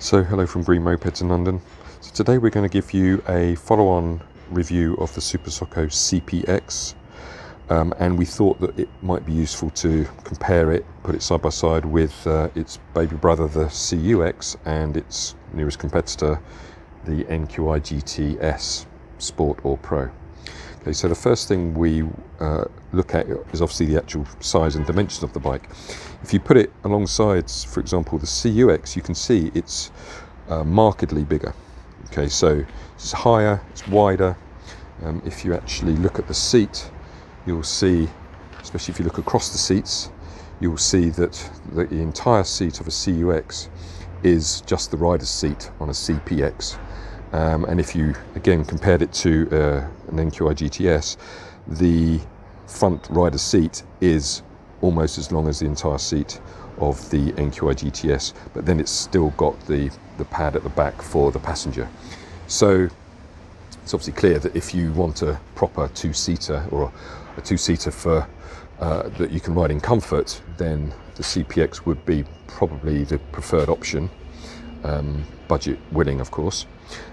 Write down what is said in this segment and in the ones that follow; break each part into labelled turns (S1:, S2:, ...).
S1: So, hello from Green Mopeds in London. So, today we're going to give you a follow on review of the Super Soco CPX. Um, and we thought that it might be useful to compare it, put it side by side with uh, its baby brother, the CUX, and its nearest competitor, the NQI GTS Sport or Pro. Okay, so the first thing we uh, look at is obviously the actual size and dimensions of the bike. If you put it alongside, for example, the CUX, you can see it's uh, markedly bigger. Okay, so it's higher, it's wider. Um, if you actually look at the seat, you'll see, especially if you look across the seats, you'll see that the entire seat of a CUX is just the rider's seat on a CPX. Um, and if you again compared it to uh, an NQI GTS, the front rider seat is almost as long as the entire seat of the NQI GTS, but then it's still got the, the pad at the back for the passenger. So it's obviously clear that if you want a proper two-seater or a two-seater for uh, that you can ride in comfort, then the CPX would be probably the preferred option, um, budget willing, of course.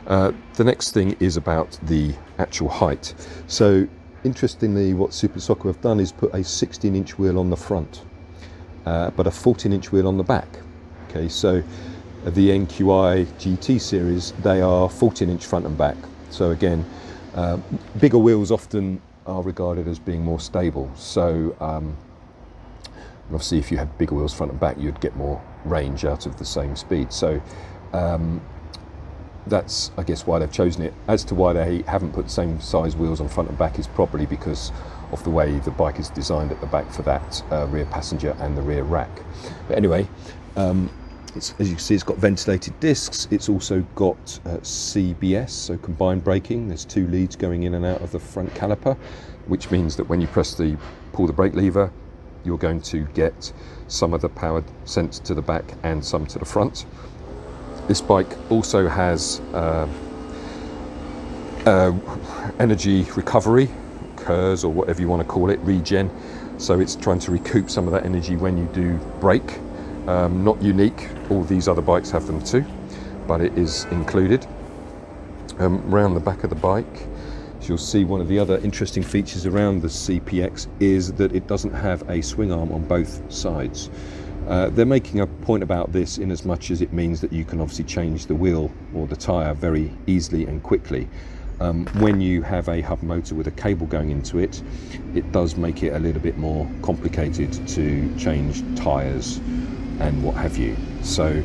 S1: Uh, the next thing is about the actual height. So interestingly, what Super Soco have done is put a 16 inch wheel on the front, uh, but a 14 inch wheel on the back. Okay, so the NQI GT series, they are 14 inch front and back. So again, uh, bigger wheels often are regarded as being more stable. So um, obviously if you had bigger wheels front and back, you'd get more range out of the same speed. So um, that's I guess why they've chosen it. As to why they haven't put the same size wheels on front and back is probably because of the way the bike is designed at the back for that uh, rear passenger and the rear rack. But anyway, um, as you can see, it's got ventilated discs. It's also got uh, CBS, so combined braking. There's two leads going in and out of the front caliper, which means that when you press the pull the brake lever, you're going to get some of the power sent to the back and some to the front. This bike also has uh, uh, energy recovery, KERS or whatever you want to call it, regen. So it's trying to recoup some of that energy when you do brake. Um, not unique, all these other bikes have them too, but it is included. Um, around the back of the bike, you'll see one of the other interesting features around the CPX is that it doesn't have a swing arm on both sides. Uh, they're making a point about this in as much as it means that you can obviously change the wheel or the tyre very easily and quickly. Um, when you have a hub motor with a cable going into it, it does make it a little bit more complicated to change tyres and what have you. So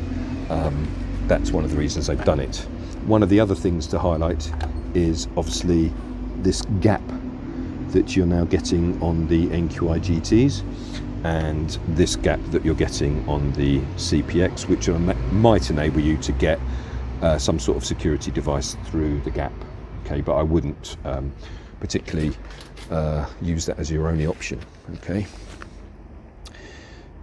S1: um, that's one of the reasons they've done it. One of the other things to highlight is obviously this gap that you're now getting on the NQI GTs and this gap that you're getting on the CPX, which might enable you to get uh, some sort of security device through the gap. Okay, but I wouldn't um, particularly uh, use that as your only option. Okay.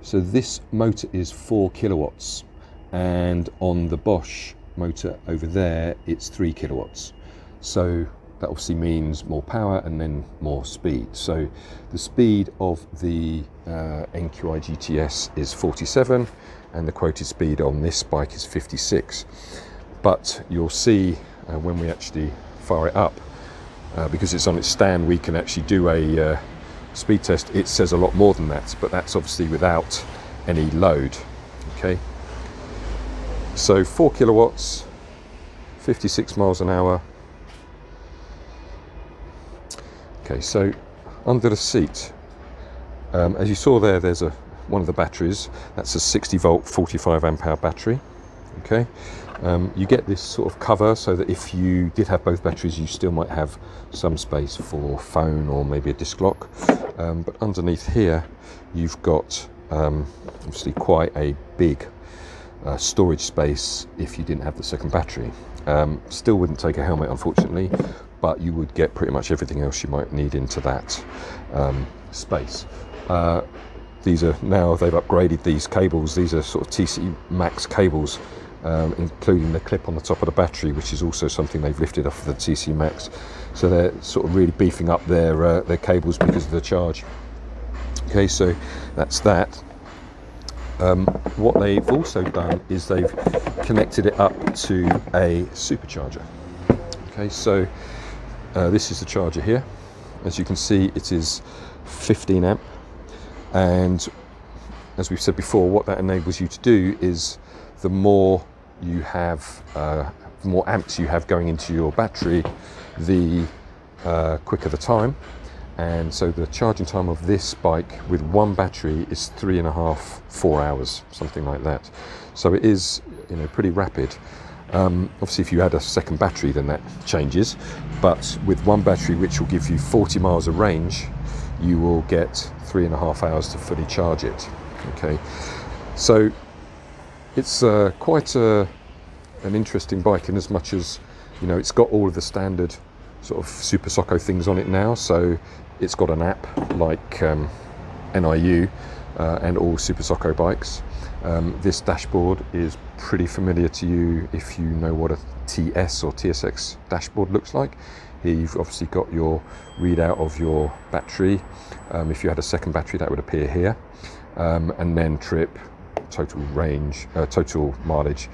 S1: So this motor is four kilowatts, and on the Bosch motor over there, it's three kilowatts. So that obviously means more power and then more speed. So the speed of the uh, NQI GTS is 47 and the quoted speed on this bike is 56. But you'll see uh, when we actually fire it up, uh, because it's on its stand, we can actually do a uh, speed test. It says a lot more than that, but that's obviously without any load. Okay. So four kilowatts, 56 miles an hour, Okay, so under the seat, um, as you saw there, there's a one of the batteries. That's a 60 volt, 45 amp hour battery. Okay, um, you get this sort of cover so that if you did have both batteries, you still might have some space for phone or maybe a disc lock. Um, but underneath here, you've got um, obviously quite a big uh, storage space if you didn't have the second battery. Um, still wouldn't take a helmet, unfortunately, but you would get pretty much everything else you might need into that um, space. Uh, these are now they've upgraded these cables. These are sort of TC Max cables, um, including the clip on the top of the battery, which is also something they've lifted off of the TC Max. So they're sort of really beefing up their uh, their cables because of the charge. Okay, so that's that. Um, what they've also done is they've connected it up to a supercharger. Okay, so uh, this is the charger here. As you can see, it is 15 amp, and as we've said before, what that enables you to do is the more you have, uh, the more amps you have going into your battery, the uh, quicker the time. And so the charging time of this bike with one battery is three and a half, four hours, something like that. So it is, you know, pretty rapid. Um, obviously, if you add a second battery, then that changes. But with one battery, which will give you 40 miles of range, you will get three and a half hours to fully charge it. Okay, so it's uh, quite a, an interesting bike in as much as you know it's got all of the standard sort of Super Soco things on it now. So it's got an app like um, NIU uh, and all Super Soco bikes. Um, this dashboard is pretty familiar to you if you know what a TS or TSX dashboard looks like. Here you've obviously got your readout of your battery. Um, if you had a second battery, that would appear here. Um, and then trip, total range, uh, total mileage,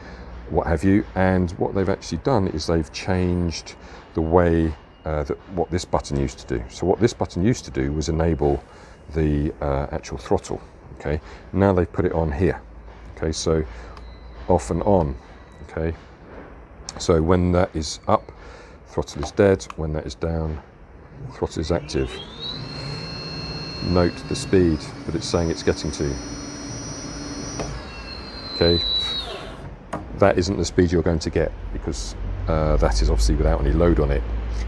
S1: what have you. And what they've actually done is they've changed the way uh, that what this button used to do. So what this button used to do was enable the uh, actual throttle. Okay, now they've put it on here. Okay, so off and on. Okay, so when that is up, throttle is dead. When that is down, throttle is active. Note the speed that it's saying it's getting to. Okay, that isn't the speed you're going to get because uh, that is obviously without any load on it.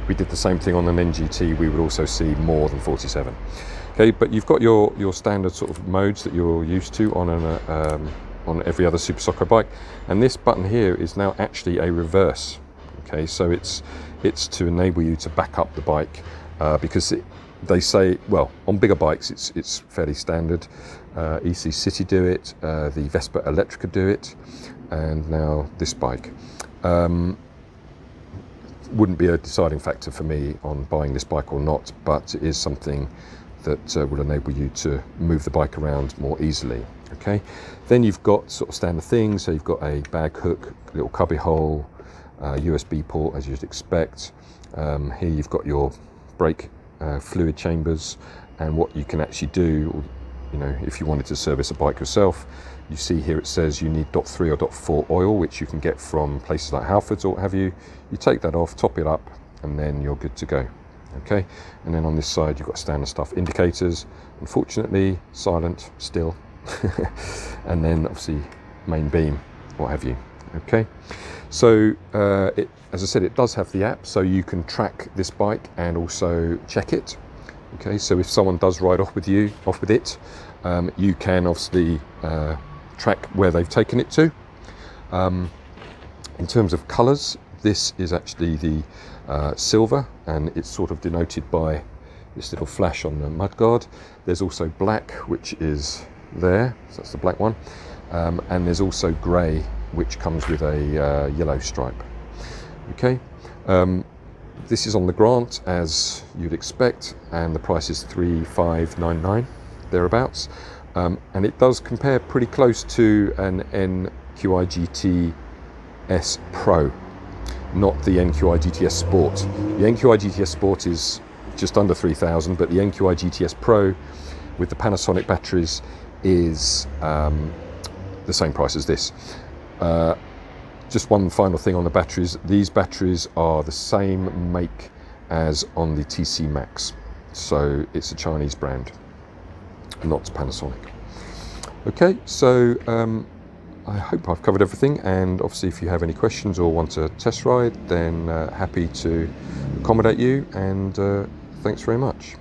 S1: We did the same thing on an NGT, we would also see more than 47. Okay, but you've got your, your standard sort of modes that you're used to on, an, uh, um, on every other Super Soco bike. And this button here is now actually a reverse. Okay, so it's, it's to enable you to back up the bike uh, because it, they say, well, on bigger bikes it's, it's fairly standard. Uh, ECCity do it, uh, the Vespa Electrica do it, and now this bike. Um, wouldn't be a deciding factor for me on buying this bike or not, but it is something that uh, will enable you to move the bike around more easily. Okay, then you've got sort of standard things. So you've got a bag hook, little cubby hole, uh, USB port as you'd expect. Um, here you've got your brake uh, fluid chambers and what you can actually do. You know, if you wanted to service a bike yourself, you see here it says you need dot three or dot four oil, which you can get from places like Halfords or what have you. You take that off, top it up, and then you're good to go. Okay, and then on this side you've got standard stuff, indicators. Unfortunately, silent still, and then obviously main beam, what have you. Okay, so uh, it, as I said, it does have the app, so you can track this bike and also check it. Okay, so if someone does ride off with you, off with it, um, you can obviously uh, track where they've taken it to. Um, in terms of colours, this is actually the uh, silver and it's sort of denoted by this little flash on the mudguard. There's also black, which is there, so that's the black one. Um, and there's also grey, which comes with a uh, yellow stripe. Okay, um, this is on the grant as you'd expect, and the price is 3599 thereabouts. Um, and it does compare pretty close to an NQI GT S Pro, not the NQI GTS Sport. The NQI GTS Sport is just under 3000 but the NQI GTS Pro with the Panasonic batteries is um, the same price as this. Uh, just one final thing on the batteries. These batteries are the same make as on the TC Max. So it's a Chinese brand, not Panasonic. Okay, so um, I hope I've covered everything and obviously if you have any questions or want to test ride then uh, happy to accommodate you and uh, thanks very much.